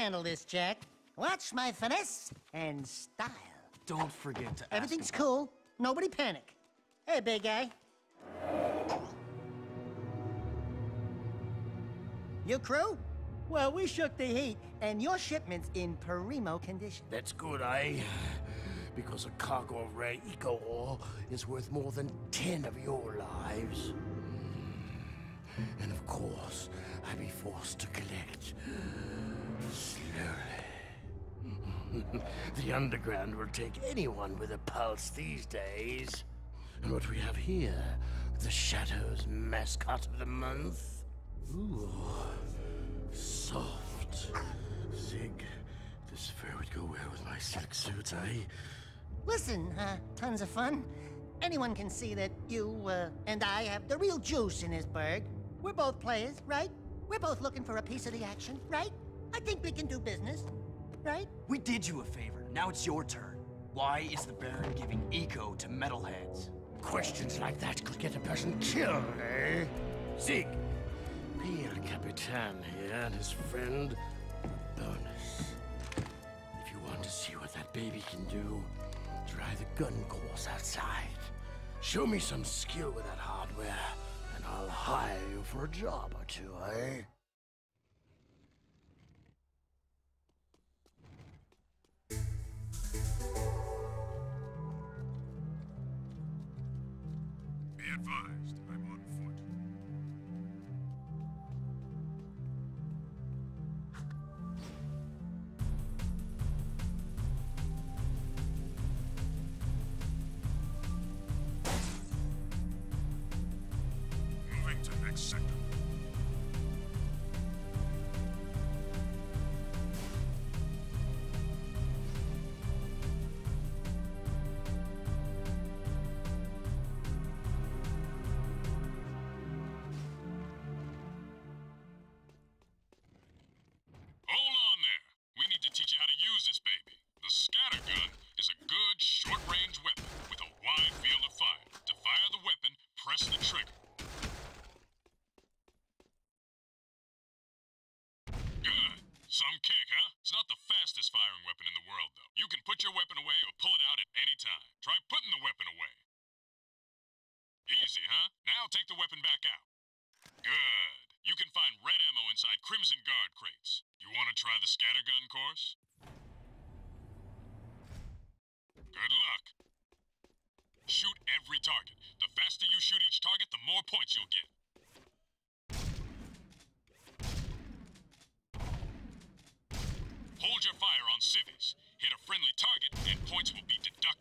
Handle this, Jak. Watch my finesse and style. Don't forget to Everything's cool. Nobody panic. Hey, big guy. Your crew? Well, we shook the heat, and your shipment's in primo condition. That's good, eh? Because a cargo of rare eco ore is worth more than ten of your lives. And of course, I'd be forced to collect slowly. the underground will take anyone with a pulse these days. And what we have here, the Shadows mascot of the month. Ooh, soft. Sig, this fur would go well with my silk suit, eh? Listen, uh, tons of fun. Anyone can see that you uh, and I have the real juice in this burg. We're both players, right? We're both looking for a piece of the action, right? I think we can do business, right? We did you a favor. Now it's your turn. Why is the Baron giving eco to metalheads? Questions like that could get a person killed, eh? Sig, pay El Capitan here and his friend bonus. If you want to see what that baby can do, try the gun course outside. Show me some skill with that hardware, and I'll hire you for a job or two, eh? Advised, try the scattergun course? Good luck. Shoot every target. The faster you shoot each target, the more points you'll get. Hold your fire on civvies. Hit a friendly target, and points will be deducted.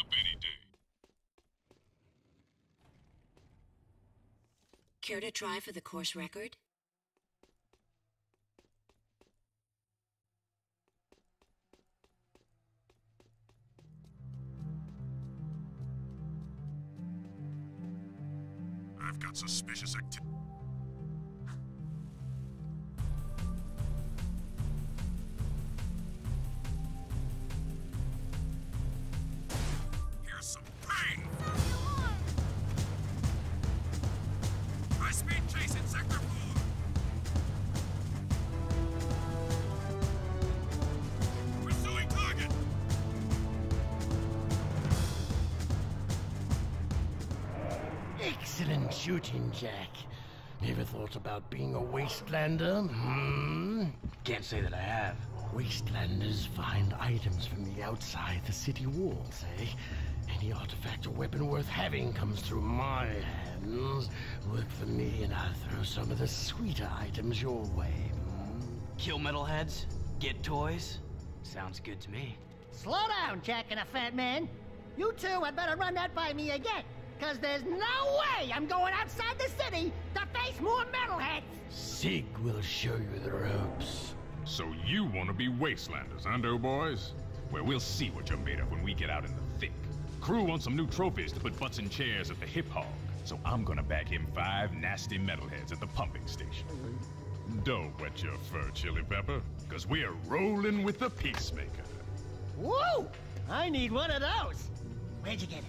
up any day. Care to try for the course record? I've got suspicious activity. Ever about being a wastelander? Hmm? Can't say that I have. Wastelanders find items from the outside the city walls, eh? Any artifact or weapon worth having comes through my hands. Work for me and I'll throw some of the sweeter items your way. hmm? Kill metalheads? Get toys? Sounds good to me. Slow down, Jak and a fat man. You two had better run that by me again, because there's no way I'm going outside the city to face more metalheads. Sig will show you the ropes. So you want to be wastelanders, huh, doughboys? Well, we'll see what you're made of when we get out in the thick. Krew wants some new trophies to put butts in chairs at the Hip Hog, so I'm gonna bag him five nasty metalheads at the pumping station. Don't wet your fur, Chili Pepper, because we're rolling with the Peacemaker. Woo! I need one of those. Where'd you get it?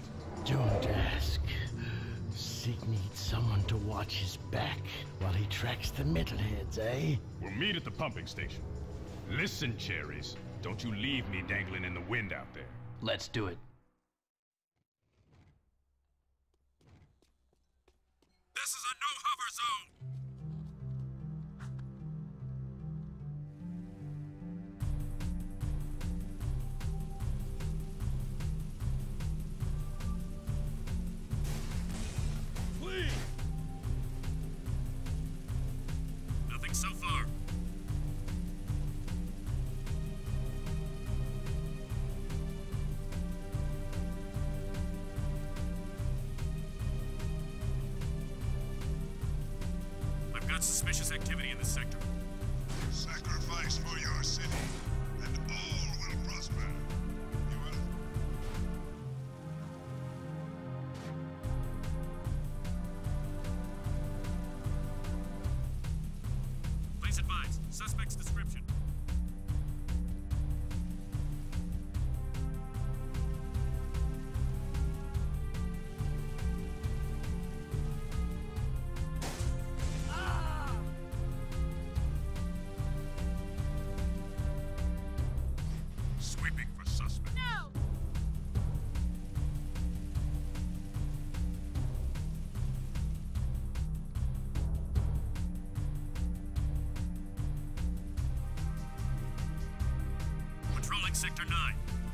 Don't ask. Sig needs someone to watch his back while he tracks the metalheads, eh? We'll meet at the pumping station. Listen, Cherries, don't you leave me dangling in the wind out there. Let's do it. This is a no-hover zone! Got suspicious activity in the sector. Sacrifice for your city, Sector 9.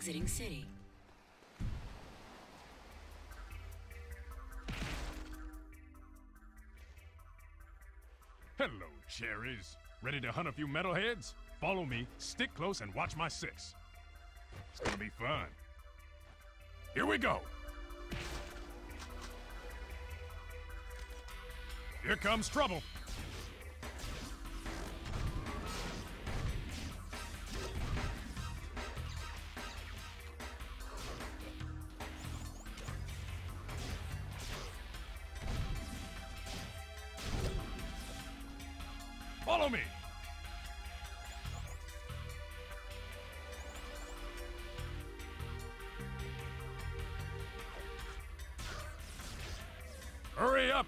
Exiting city. Hello, cherries. Ready to hunt a few metalheads? Follow me, stick close, and watch my six. It's gonna be fun. Here we go. Here comes trouble.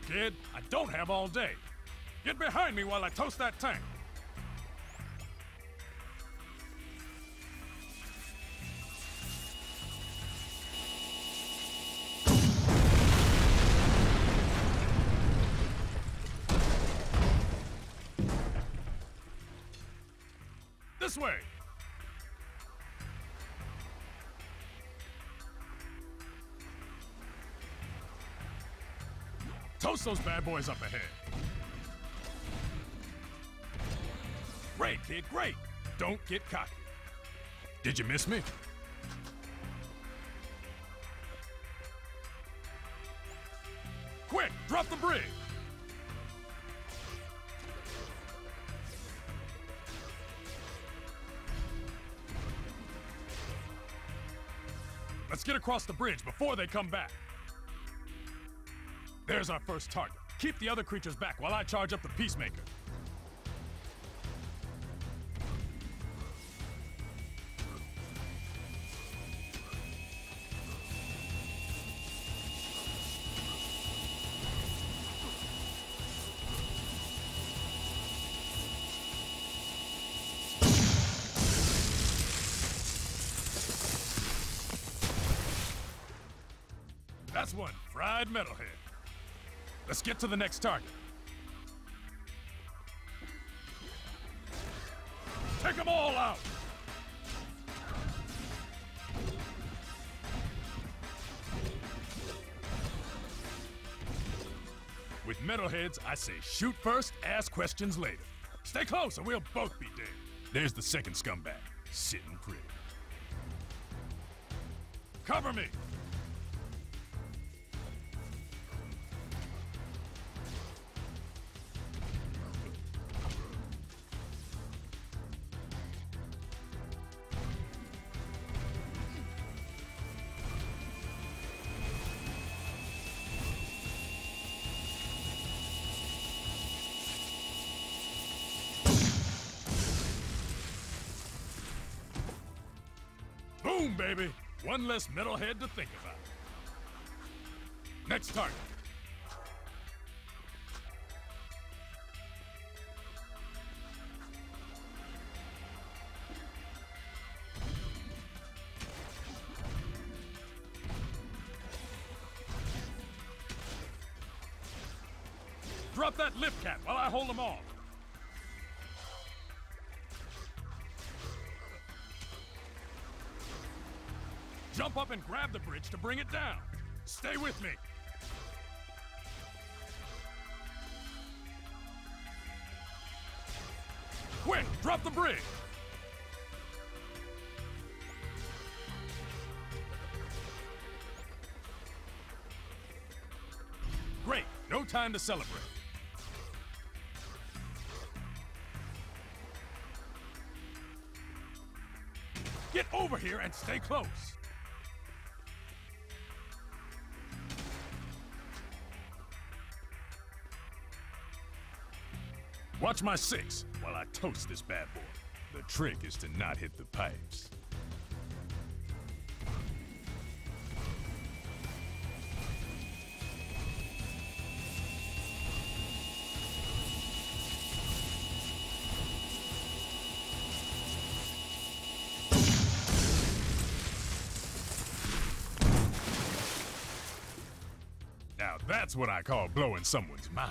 Kid. I don't have all day. Get behind me while I toast that tank. This way. Toast those bad boys up ahead. Great, kid, great. Don't get cocky. Did you miss me? Quick, drop the bridge. Let's get across the bridge before they come back. There's our first target. Keep the other creatures back while I charge up the Peacemaker. Get to the next target. Take them all out! With metalheads, I say shoot first, ask questions later. Stay close or we'll both be dead. There's the second scumbag, sitting pretty. Cover me! One less metalhead to think about. Next target. Drop that lift cap while I hold them off. Jump up and grab the bridge to bring it down. Stay with me. Quick, drop the bridge. Great, no time to celebrate. Get over here and stay close. Watch my six while I toast this bad boy. The trick is to not hit the pipes. Now that's what I call blowing someone's mind.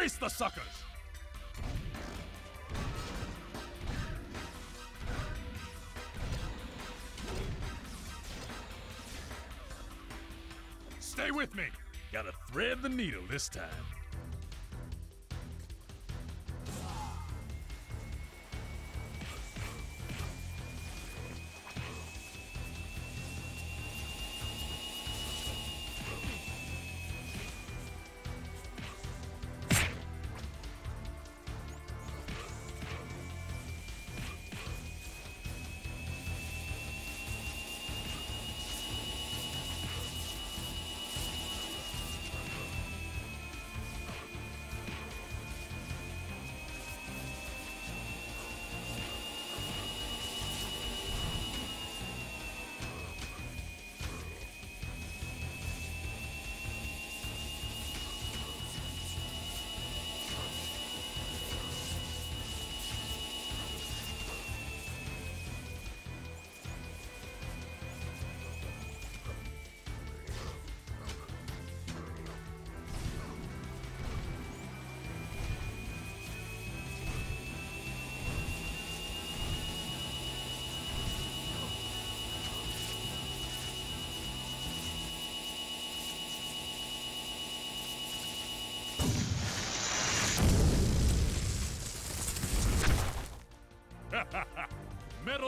Waste the suckers! Stay with me. Gotta thread the needle this time.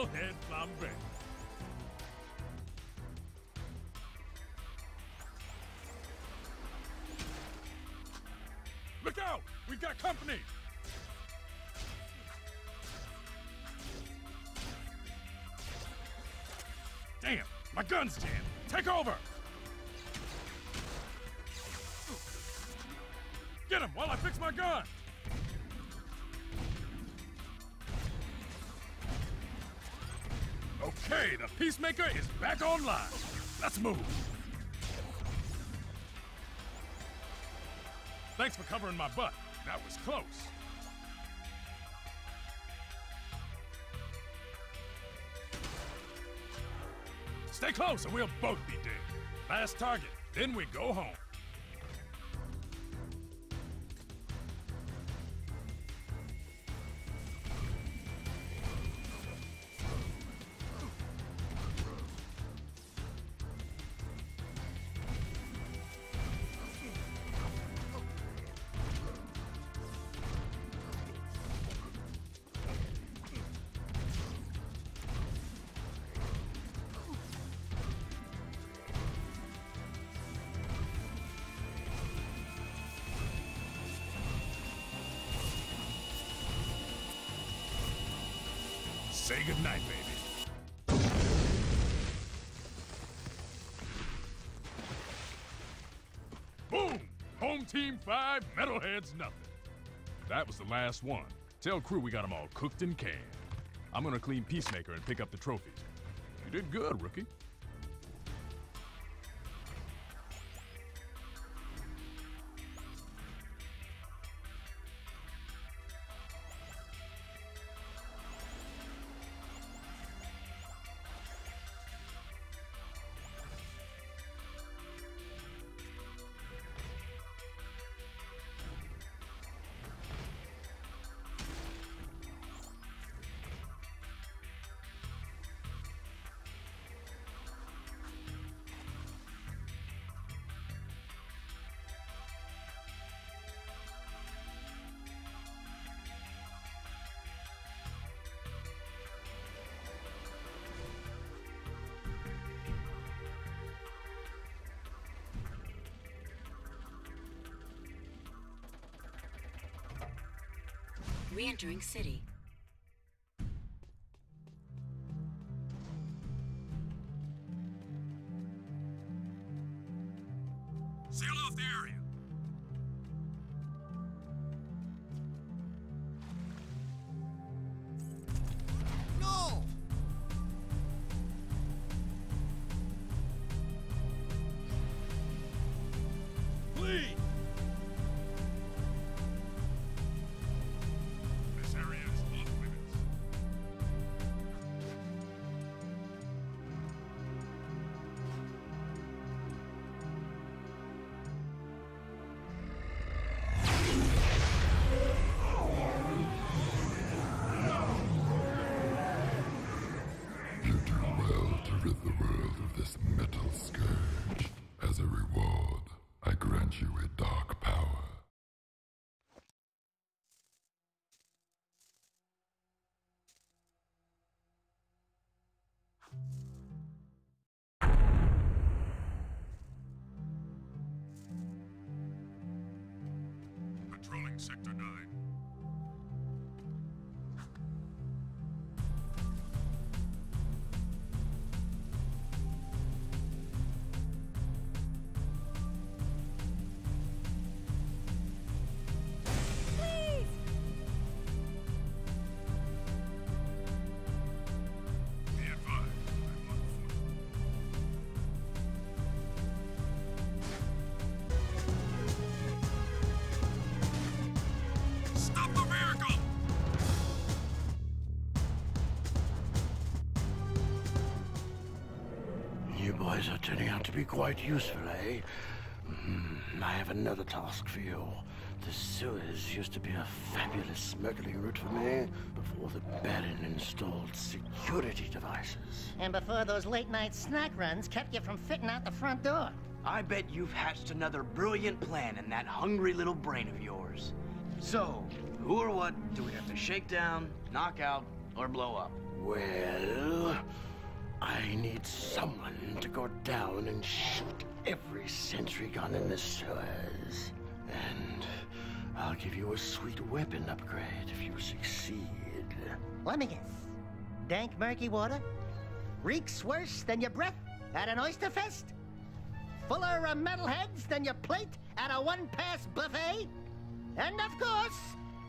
Metalhead flambe. Look out! We've got company! Damn! My gun's jammed! Take over! Get him while I fix my gun! Peacemaker is back online. Let's move. Thanks for covering my butt. That was close. Stay close or we'll both be dead. Last target, then we go home. Say goodnight, baby. Boom! Home team five, metalheads nothing. That was the last one. Tell Krew we got them all cooked and canned. I'm gonna clean Peacemaker and pick up the trophies. You did good, rookie. Re-entering city. Patrolling Sector 9. You are turning out to be quite useful, eh? Hmm, I have another task for you. The sewers used to be a fabulous smuggling route for me before the Baron installed security devices. And before those late night snack runs kept you from fitting out the front door. I bet you've hatched another brilliant plan in that hungry little brain of yours. So, who or what do we have to shake down, knock out, or blow up? Well, Someone to go down and shoot every sentry gun in the sewers. And I'll give you a sweet weapon upgrade if you succeed. Let me guess. Dank murky water? Reeks worse than your breath at an oyster fest? Fuller of metalheads than your plate at a one-pass buffet? And of course,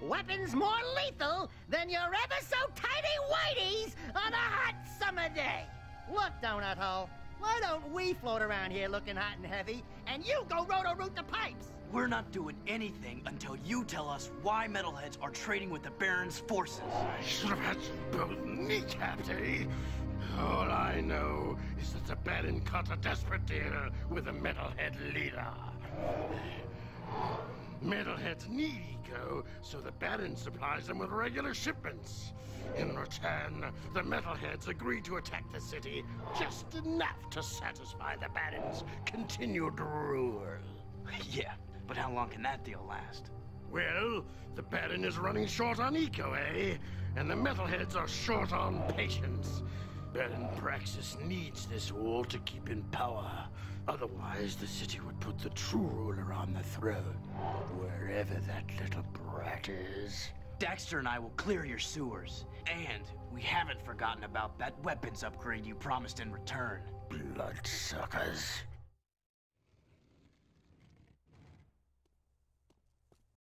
weapons more lethal than your ever so tiny whiteys on a hot summer day. Look, Donut Hole, why don't we float around here looking hot and heavy, and you go roto-root the pipes? We're not doing anything until you tell us why metalheads are trading with the Baron's forces. I should have had you both kneecapped, eh? All I know is that the Baron cut a desperate deal with the Metalhead leader. Metalheads need Eco, so the Baron supplies them with regular shipments. In return, the Metalheads agree to attack the city just enough to satisfy the Baron's continued rule. yeah, but how long can that deal last? Well, the Baron is running short on eco, eh? And the metalheads are short on patience. Baron Praxis needs this wall to keep in power. Otherwise, the city would put the true ruler on the throne, wherever that little brat is. Daxter and I will clear your sewers. And we haven't forgotten about that weapons upgrade you promised in return. Bloodsuckers.